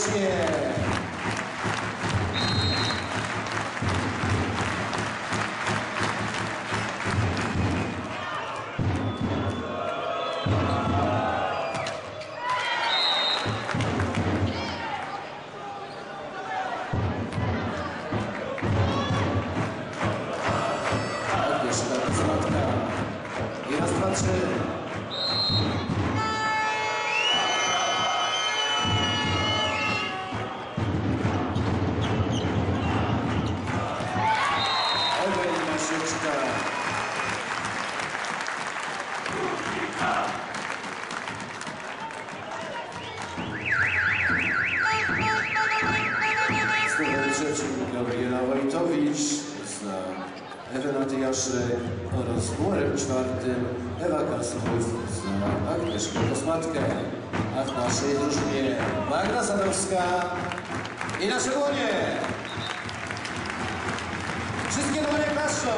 serdecznie. Agnieszka Złotka. I raz, dwa, trzy. Trzecim Gabriela Wojtowicz, za Ewę Matyjaszek oraz numerem czwartym Ewa Kasprów za Agnieszkę Kosmatkę. A w naszej drużynie Magda Sadowska i nasze dłonie. Wszystkie dłonie klaszczą.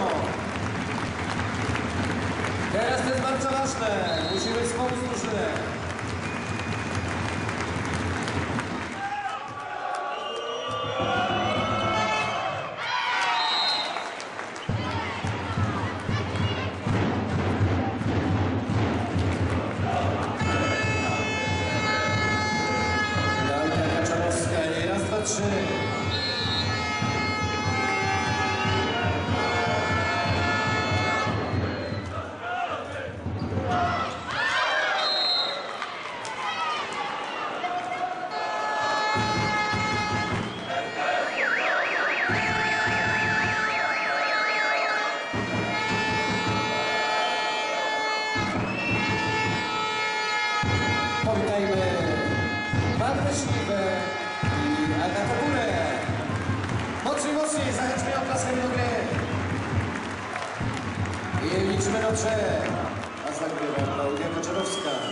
Teraz to jest bardzo ważne. Musimy wspomóc drużynę. nesmíte jít, a tak to bude. Moc moc zahrčme otlasem do hry. Jedničme dobře. A tak bude Klaudia Kočarovská.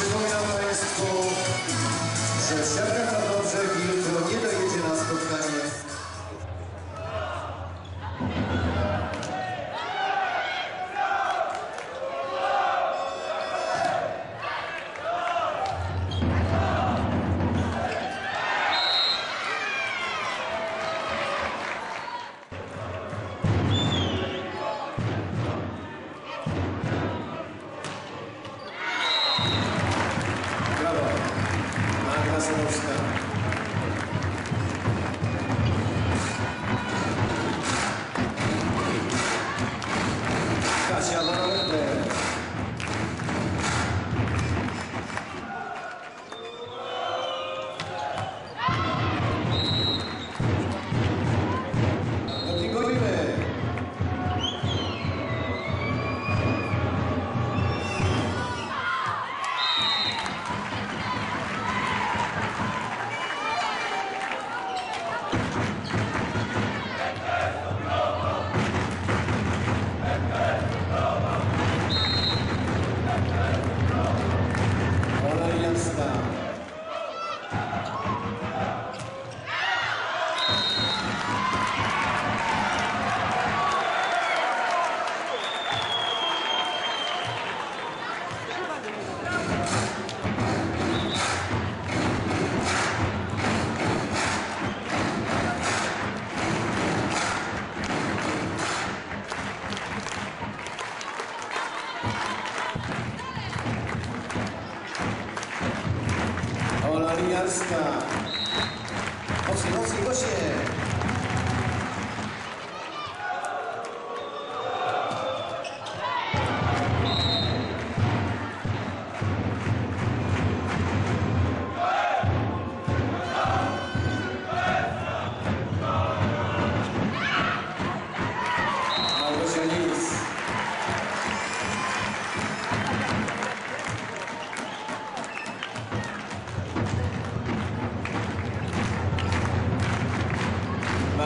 Przypominam Państwu, że 7 Ola Liniarska. Mocniej, mocniej, głośniej.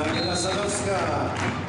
Magda Sadowska.